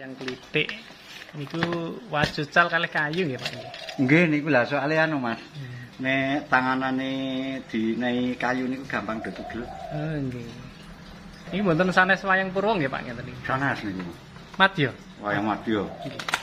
yang klitik niku wajucal kalih kayu ya Pak. Nggih niku lha soalé anu Mas. Hmm. Nek tanganane dinei kayu niku gampang detegel. Oh nggih. Iki wonten sanes wayang purwa nggih Pak ngeten iki. Sanes niku. Madya. Wayang Madya. Nggih.